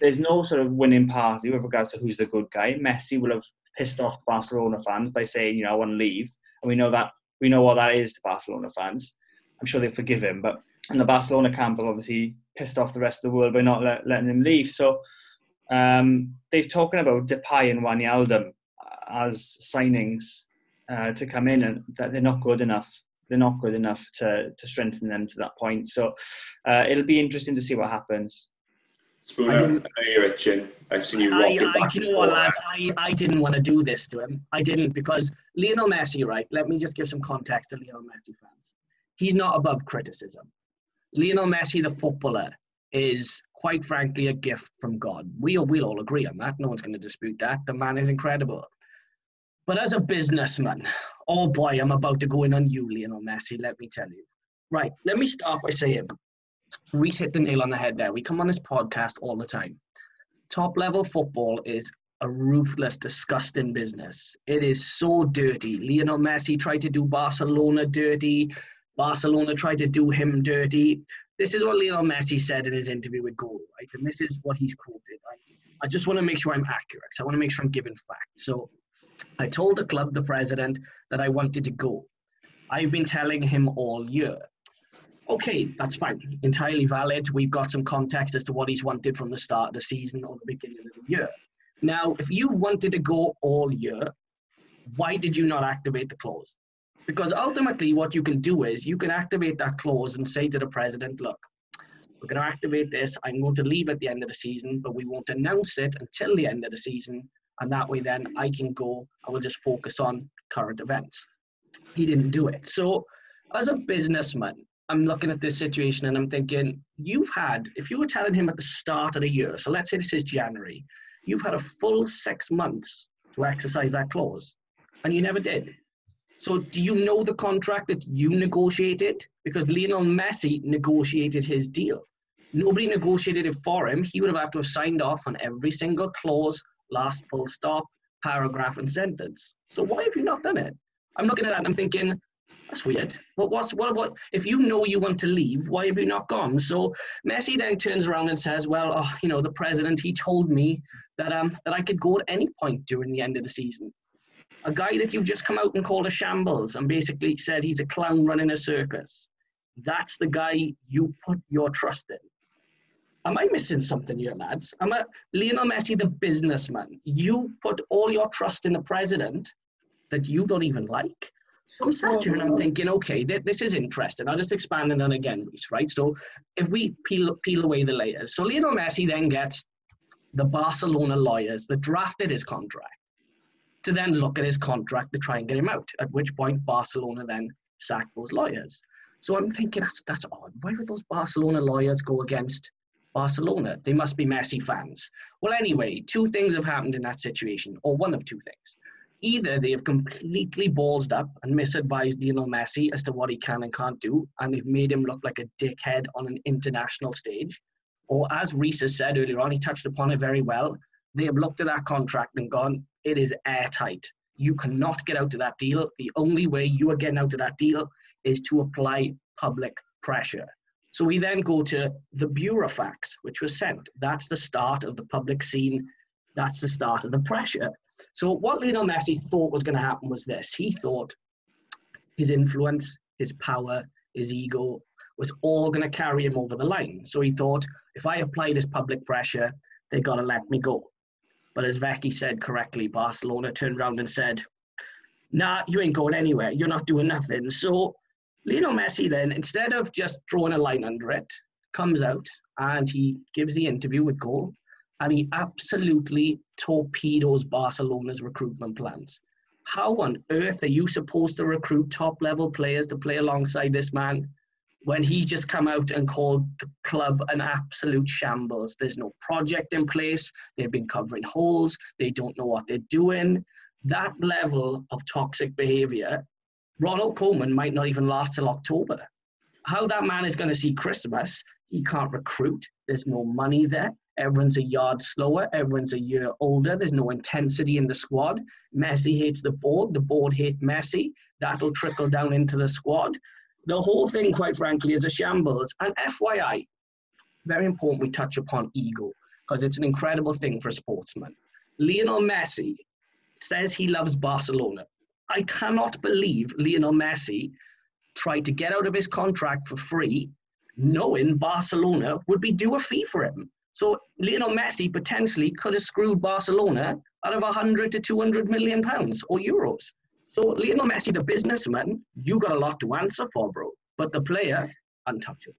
there's no sort of winning party with regards to who's the good guy. Messi will have pissed off Barcelona fans by saying, you know, I want to leave, and we know that we know what that is to Barcelona fans. I'm sure they forgive him, but in the Barcelona camp have obviously pissed off the rest of the world by not let, letting him leave. So um, they're talking about Depay and Wijnaldum as signings uh, to come in, and that they're not good enough. They're not good enough to to strengthen them to that point. So uh, it'll be interesting to see what happens. Spooner, I, I know you're itching. I've seen you rocking I, I, back you know what, lads? I, I didn't want to do this to him. I didn't because Lionel Messi, right? Let me just give some context to Lionel Messi fans. He's not above criticism. Lionel Messi, the footballer, is quite frankly a gift from God. We we'll all agree on that. No one's going to dispute that. The man is incredible. But as a businessman, oh boy, I'm about to go in on you, Lionel Messi. Let me tell you. Right. Let me start by saying Reese hit the nail on the head there. We come on this podcast all the time. Top level football is a ruthless, disgusting business. It is so dirty. Lionel Messi tried to do Barcelona dirty. Barcelona tried to do him dirty. This is what Lionel Messi said in his interview with Goal, right? And this is what he's quoted. Right? I just want to make sure I'm accurate. So I want to make sure I'm giving facts. So I told the club, the president, that I wanted to go. I've been telling him all year. Okay, that's fine. Entirely valid. We've got some context as to what he's wanted from the start of the season or the beginning of the year. Now, if you wanted to go all year, why did you not activate the clause? Because ultimately, what you can do is you can activate that clause and say to the president, look, we're going to activate this. I'm going to leave at the end of the season, but we won't announce it until the end of the season. And that way, then I can go, I will just focus on current events. He didn't do it. So, as a businessman, I'm looking at this situation and I'm thinking, you've had, if you were telling him at the start of the year, so let's say this is January, you've had a full six months to exercise that clause, and you never did. So, do you know the contract that you negotiated? Because Lionel Messi negotiated his deal. Nobody negotiated it for him. He would have had to have signed off on every single clause, last full stop, paragraph, and sentence. So, why have you not done it? I'm looking at that and I'm thinking, that's weird. What, what's, what, what, if you know you want to leave, why have you not gone? So Messi then turns around and says, well, oh, you know, the president, he told me that, um, that I could go at any point during the end of the season a guy that you've just come out and called a shambles and basically said he's a clown running a circus. That's the guy you put your trust in. Am I missing something here, lads? Am I Lionel Messi, the businessman? You put all your trust in the president that you don't even like. So I'm sat here and I'm oh. thinking, okay, th- this is interesting. I'll just expand on it again, Reese, right? So if we peel, peel away the layers. So Lionel Messi then gets the Barcelona lawyers that drafted his contract to then look at his contract to try and get him out. At which point, Barcelona then sacked those lawyers. So I'm thinking that's that's odd. Why would those Barcelona lawyers go against Barcelona? They must be Messi fans. Well, anyway, two things have happened in that situation, or one of two things. Either they have completely ballsed up and misadvised Lionel Messi as to what he can and can't do, and they've made him look like a dickhead on an international stage. Or as Reese has said earlier on, he touched upon it very well. They have looked at that contract and gone, it is airtight. You cannot get out of that deal. The only way you are getting out of that deal is to apply public pressure. So we then go to the Burofax, which was sent. That's the start of the public scene. That's the start of the pressure. So what Lionel Messi thought was going to happen was this. He thought his influence, his power, his ego was all going to carry him over the line. So he thought, if I apply this public pressure, they got to let me go. But as Vecchi said correctly, Barcelona turned around and said, nah, you ain't going anywhere. You're not doing nothing. So Lionel Messi then, instead of just drawing a line under it, comes out and he gives the interview with Goal and he absolutely torpedoes Barcelona's recruitment plans. How on earth are you supposed to recruit top level players to play alongside this man when he's just come out and called the club an absolute shambles. There's no project in place. They've been covering holes. They don't know what they're doing. That level of toxic behavior, Ronald Koeman might not even last till October. How that man is going to see Christmas, he can't recruit. There's no money there. Everyone's a yard slower. Everyone's a year older. There's no intensity in the squad. Messi hates the board. The board hates Messi. That'll trickle down into the squad the whole thing, quite frankly, is a shambles. And FYI, very important we touch upon ego. because it's an incredible thing for a sportsman. Lionel Messi says he loves Barcelona. I cannot believe Lionel Messi tried to get out of his contract for free, knowing Barcelona would be due a fee for him. So Lionel Messi potentially could have screwed Barcelona out of 100 to 200 million pounds or euros. So Lionel Messi, the businessman, you got a lot to answer for, bro. But the player, untouchable.